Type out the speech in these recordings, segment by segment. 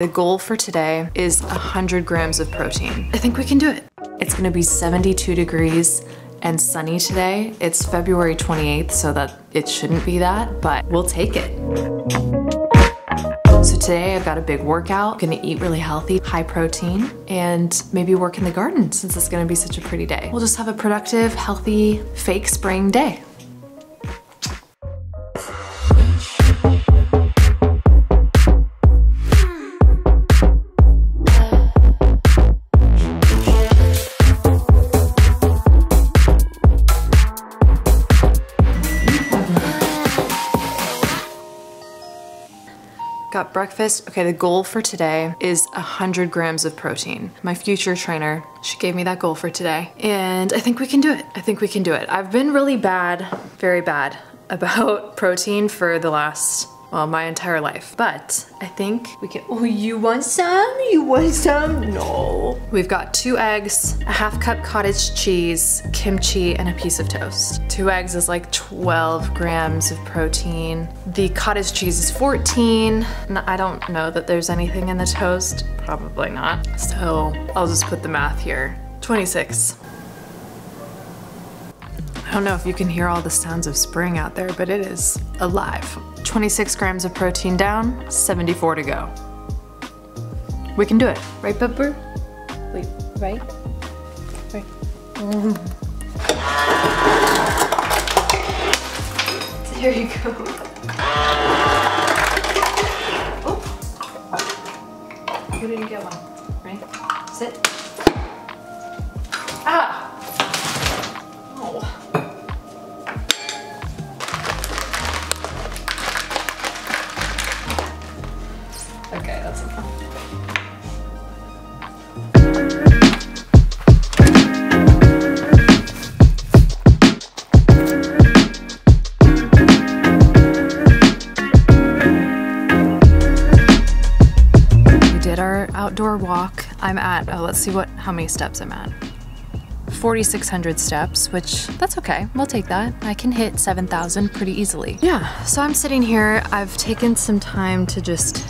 The goal for today is 100 grams of protein. I think we can do it. It's gonna be 72 degrees and sunny today. It's February 28th, so that it shouldn't be that, but we'll take it. So today I've got a big workout, gonna eat really healthy, high protein, and maybe work in the garden since it's gonna be such a pretty day. We'll just have a productive, healthy, fake spring day. Got breakfast. Okay, the goal for today is 100 grams of protein. My future trainer, she gave me that goal for today. And I think we can do it. I think we can do it. I've been really bad, very bad about protein for the last well, my entire life. But I think we can, oh, you want some? You want some? No. We've got two eggs, a half cup cottage cheese, kimchi, and a piece of toast. Two eggs is like 12 grams of protein. The cottage cheese is 14. And I don't know that there's anything in the toast. Probably not. So I'll just put the math here. 26. I don't know if you can hear all the sounds of spring out there, but it is alive. 26 grams of protein down, 74 to go. We can do it. Right, Pepper? Wait, right? Right. There you go. Oh. You didn't get one, right? Sit. Did our outdoor walk. I'm at, oh, let's see what, how many steps I'm at. 4,600 steps, which that's okay. We'll take that. I can hit 7,000 pretty easily. Yeah, so I'm sitting here. I've taken some time to just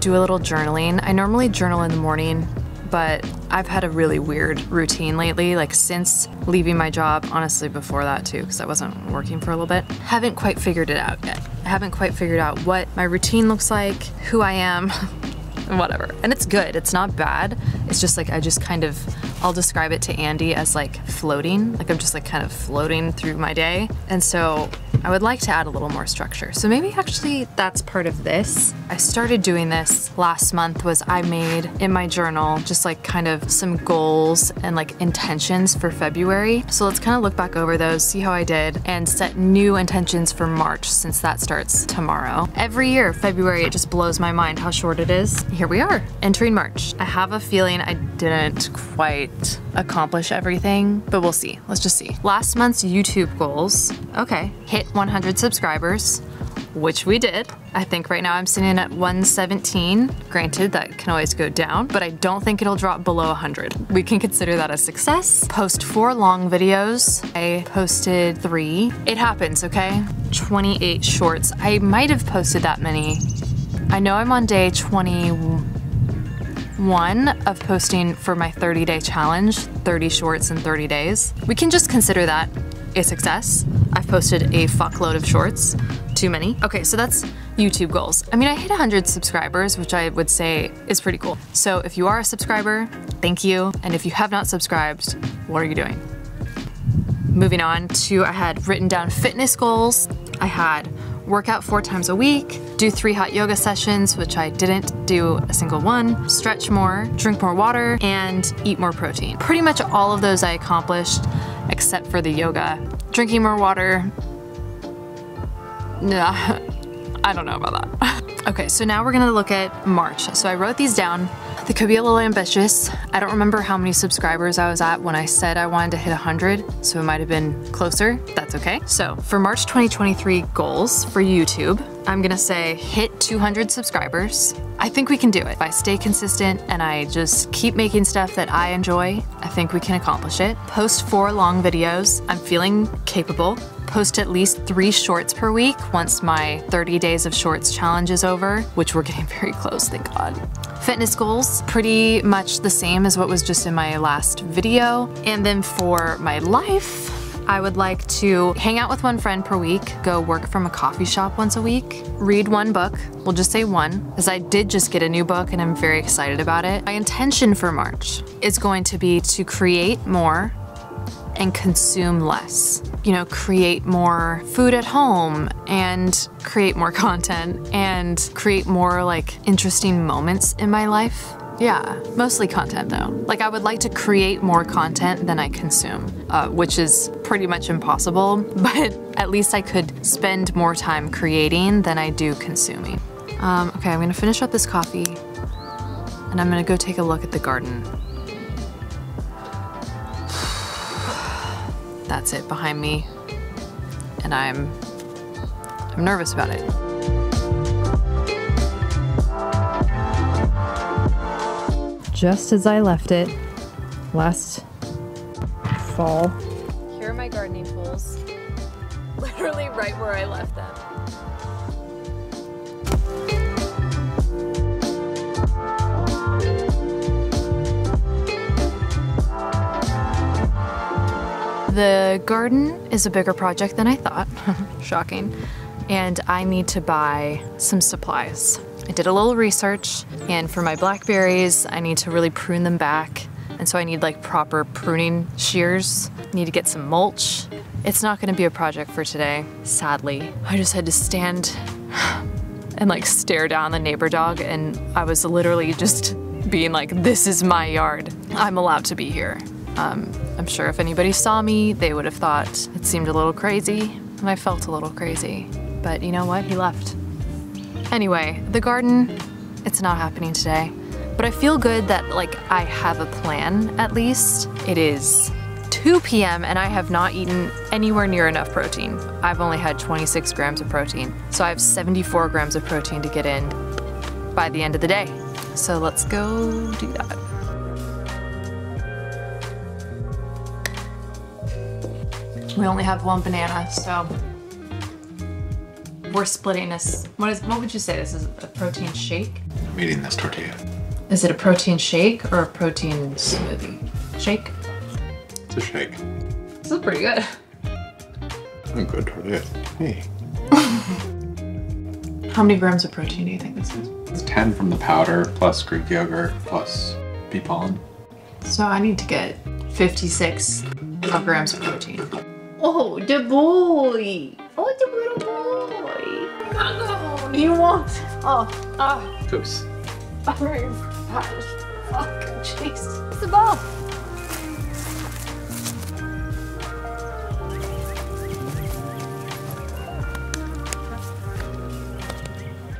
do a little journaling. I normally journal in the morning, but I've had a really weird routine lately, like since leaving my job, honestly before that too, because I wasn't working for a little bit. Haven't quite figured it out yet. I haven't quite figured out what my routine looks like, who I am, whatever. And it's good, it's not bad. It's just like I just kind of, I'll describe it to Andy as like floating, like I'm just like kind of floating through my day. And so I would like to add a little more structure. So maybe actually that's part of this. I started doing this last month was I made in my journal just like kind of some goals and like intentions for February. So let's kind of look back over those, see how I did and set new intentions for March since that starts tomorrow. Every year, February, it just blows my mind how short it is. Here we are, entering March. I have a feeling I didn't quite accomplish everything, but we'll see. Let's just see. Last month's YouTube goals, okay, hit 100 subscribers, which we did. I think right now I'm sitting at 117. Granted, that can always go down, but I don't think it'll drop below 100. We can consider that a success. Post four long videos. I posted three. It happens, okay? 28 shorts. I might have posted that many. I know I'm on day 21 of posting for my 30 day challenge, 30 shorts in 30 days. We can just consider that a success. I've posted a fuckload of shorts, too many. Okay, so that's YouTube goals. I mean, I hit 100 subscribers, which I would say is pretty cool. So if you are a subscriber, thank you. And if you have not subscribed, what are you doing? Moving on to, I had written down fitness goals. I had workout four times a week, do three hot yoga sessions, which I didn't do a single one, stretch more, drink more water, and eat more protein. Pretty much all of those I accomplished, except for the yoga. Drinking more water, nah, I don't know about that. okay, so now we're gonna look at March. So I wrote these down. They could be a little ambitious. I don't remember how many subscribers I was at when I said I wanted to hit 100, so it might have been closer. That's okay. So for March 2023 goals for YouTube, I'm gonna say hit 200 subscribers. I think we can do it. If I stay consistent and I just keep making stuff that I enjoy, I think we can accomplish it. Post four long videos. I'm feeling capable. Post at least three shorts per week once my 30 days of shorts challenge is over, which we're getting very close, thank God. Fitness goals, pretty much the same as what was just in my last video. And then for my life, I would like to hang out with one friend per week, go work from a coffee shop once a week, read one book, we'll just say one, as I did just get a new book and I'm very excited about it. My intention for March is going to be to create more and consume less. You know, create more food at home and create more content and create more like interesting moments in my life. Yeah, mostly content though. Like I would like to create more content than I consume, uh, which is pretty much impossible, but at least I could spend more time creating than I do consuming. Um, okay, I'm gonna finish up this coffee and I'm gonna go take a look at the garden. That's it behind me and I'm, I'm nervous about it. Just as I left it last fall. Here are my gardening tools. Literally right where I left them. The garden is a bigger project than I thought. Shocking. And I need to buy some supplies. I did a little research, and for my blackberries, I need to really prune them back. And so I need like proper pruning shears. Need to get some mulch. It's not gonna be a project for today, sadly. I just had to stand and like stare down the neighbor dog, and I was literally just being like, this is my yard. I'm allowed to be here. Um, I'm sure if anybody saw me, they would have thought it seemed a little crazy, and I felt a little crazy. But you know what? He left. Anyway, the garden, it's not happening today. But I feel good that like I have a plan at least. It is 2 p.m. and I have not eaten anywhere near enough protein. I've only had 26 grams of protein. So I have 74 grams of protein to get in by the end of the day. So let's go do that. We only have one banana, so we're splitting this. What is? What would you say? This is a protein shake. I'm eating this tortilla. Is it a protein shake or a protein smoothie? Shake. It's a shake. This is pretty good. I'm good tortilla. Hey. How many grams of protein do you think this is? It's 10 from the powder plus Greek yogurt plus bee pollen. So I need to get 56 grams of protein. Oh, the boy! Oh, the little boy! Oh, you want? Oh, oh, Goose. very bad. Fuck, jeez. It's the ball.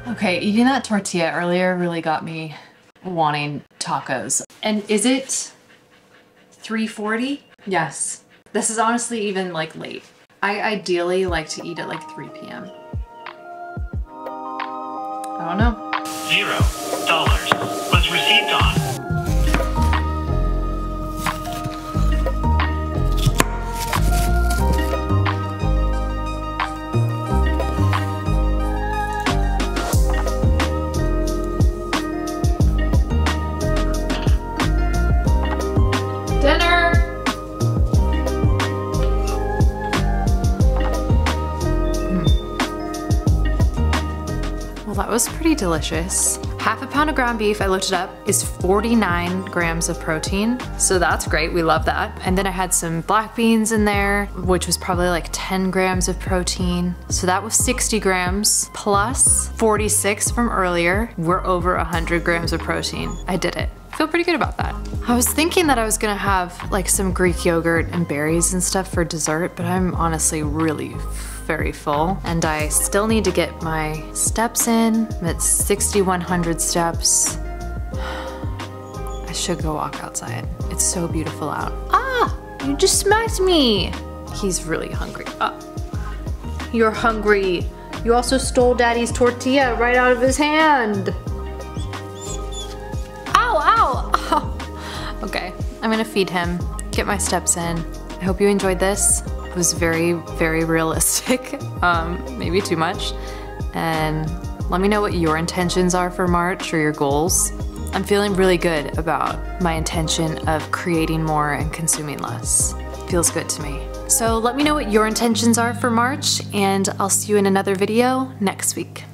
Okay, eating that tortilla earlier really got me wanting tacos. And is it 340? Yes. This is honestly even like late. I ideally like to eat at like 3 p.m. Don't know. Zero dollars delicious. Half a pound of ground beef, I looked it up, is 49 grams of protein. So that's great, we love that. And then I had some black beans in there, which was probably like 10 grams of protein. So that was 60 grams plus 46 from earlier. We're over 100 grams of protein. I did it. Feel pretty good about that. I was thinking that I was gonna have like some Greek yogurt and berries and stuff for dessert, but I'm honestly really very full and I still need to get my steps in. I'm at 6,100 steps. I should go walk outside. It's so beautiful out. Ah, you just smacked me. He's really hungry. Ah, you're hungry. You also stole daddy's tortilla right out of his hand. I'm gonna feed him, get my steps in. I hope you enjoyed this. It was very, very realistic, um, maybe too much. And let me know what your intentions are for March or your goals. I'm feeling really good about my intention of creating more and consuming less. Feels good to me. So let me know what your intentions are for March and I'll see you in another video next week.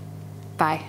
Bye.